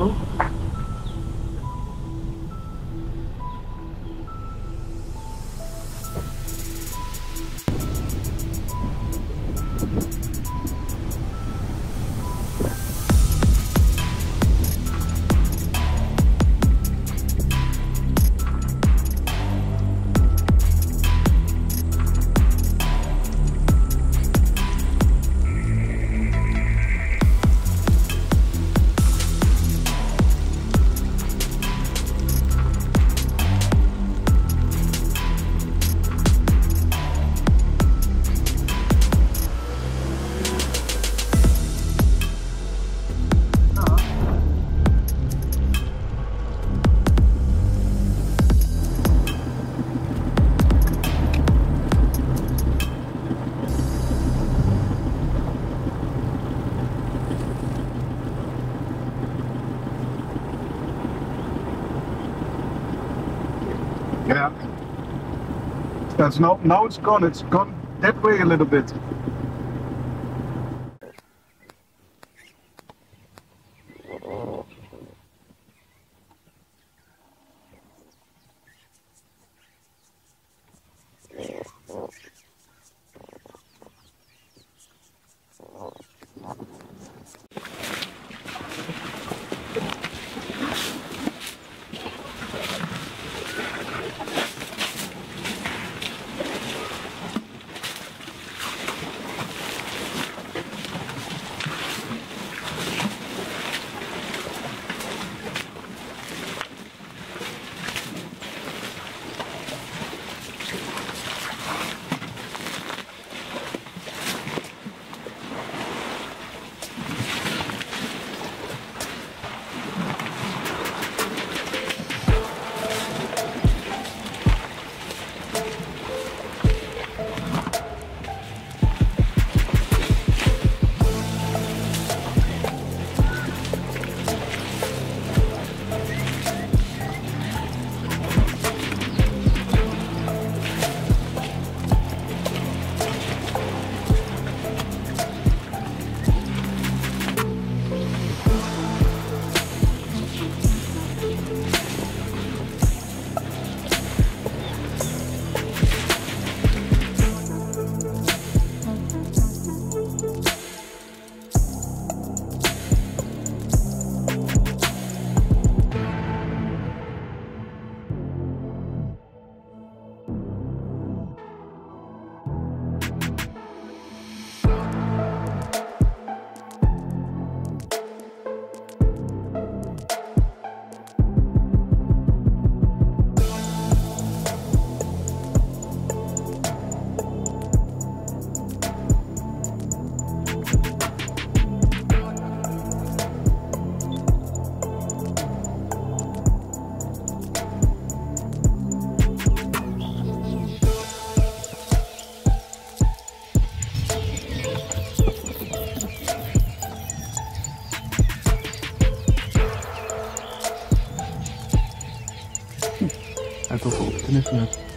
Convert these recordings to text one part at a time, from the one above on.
grupo. Now now it's gone. It's gone that way a little bit. Of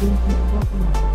Thank you.